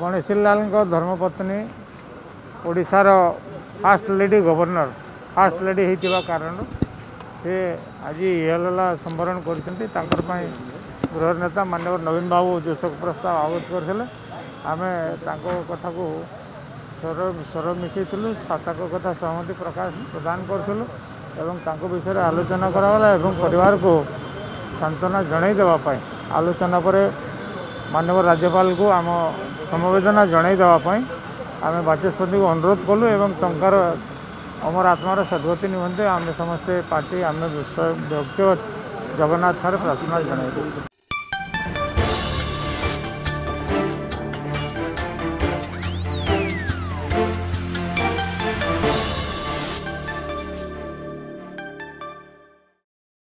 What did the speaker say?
ଗଣେଶୀ ଲାଲଙ୍କ ଧର୍ମପତ୍ନୀ ଓଡ଼ିଶାର first lady governor first lady ହେଇଥିବା କାରଣରୁ ସେ ଆଜି ଇହଲଲା ସମ୍ବରଣ କରିଛନ୍ତି। ତାଙ୍କର ପାଇଁ ଗୃହ ନେତା ମାନ୍ୟବର ନବୀନ ବାବୁ ଯେଉଁ ଶୋକ ପ୍ରସ୍ତାବ ଆଗତ କରିଥିଲେ। ଆମେ ତାଙ୍କ କଥାକୁ ସ୍ୱର ସ୍ୱର ମିଶାଇଥିଲୁ ତାଙ୍କ କଥା ସହମତି ପ୍ରକାଶ ପ୍ରଦାନ କରିଥିଲୁ ଏବଂ ତାଙ୍କ ବିଷୟରେ ଆଲୋଚନା କରାଗଲା ଏବଂ ପରିବାରକୁ ସାନ୍ତ୍ୱନା ଜଣାଇ ଦେବା ପାଇଁ। ଆଲୋଚନା ପରେ ମାନ୍ୟବର ରାଜ୍ୟପାଳଙ୍କୁ ଆମ ସମବେଦନା ଜଣାଇ ଦେବା ପାଇଁ ଆମେ ବାଚସ୍ପତିଙ୍କୁ ଅନୁରୋଧ କଲୁ ଏବଂ ତାଙ୍କର ଅମର ଆତ୍ମାର ସଦ୍ଗତି ନିମନ୍ତେ ଆମେ ସମସ୍ତେ ପାର୍ଟି ଆମେ ବ୍ୟକ୍ତିଗତ ଜଗନ୍ନାଥ ଠାରେ ପ୍ରାର୍ଥନା ଜଣାଇଲୁ।